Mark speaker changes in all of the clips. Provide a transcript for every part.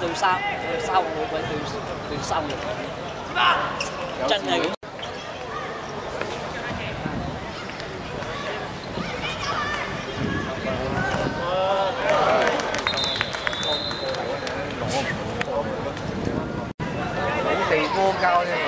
Speaker 1: từ sau từ sau phải từ từ sau được chân này
Speaker 2: 地波交啫。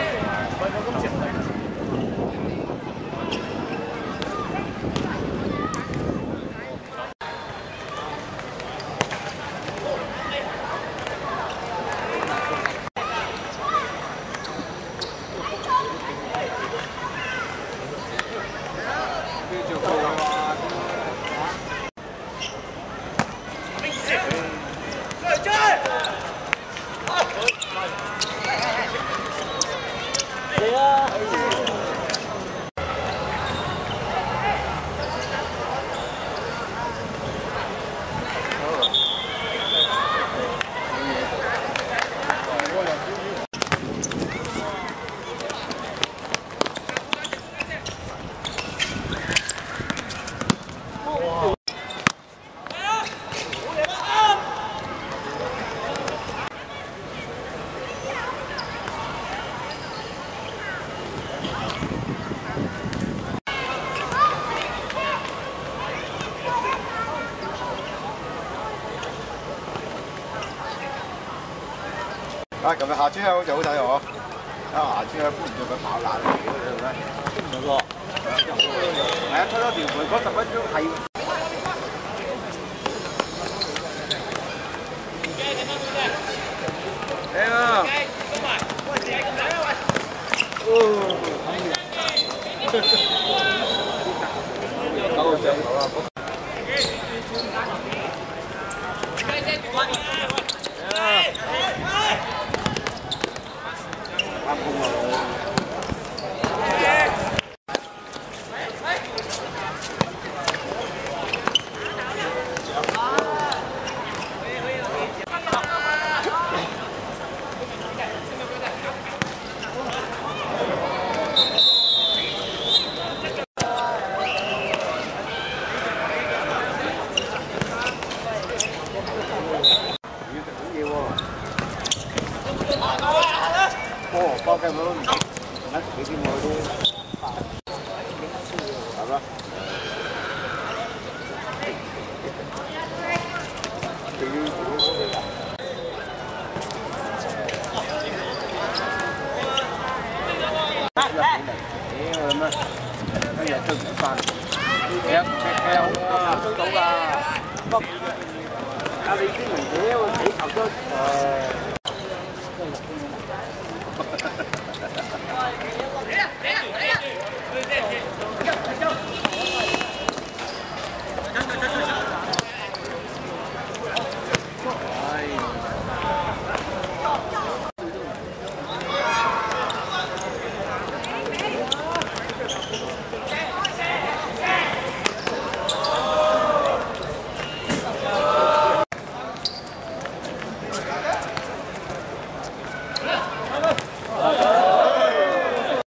Speaker 2: 啊，琴日下村香就好睇喎，啊下村香搬唔到佢爆烂嚟嘅咩？
Speaker 1: được rồi
Speaker 2: 系啊，出咗条门嗰十分钟系。嚟啊！九个奖头啊！啱 qua Cameroon. Đấy, cái gì mới đi. Cảm ơn. bây giờ từng cái phần em xe theo tôi tụ là không ta đi cái mình thế chỉ học thôi